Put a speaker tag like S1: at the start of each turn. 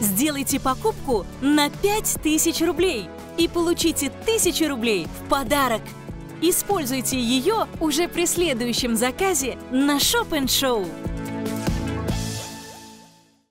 S1: Сделайте покупку на 5000 рублей и получите 1000 рублей в подарок. Используйте ее уже при следующем заказе на Shop Show.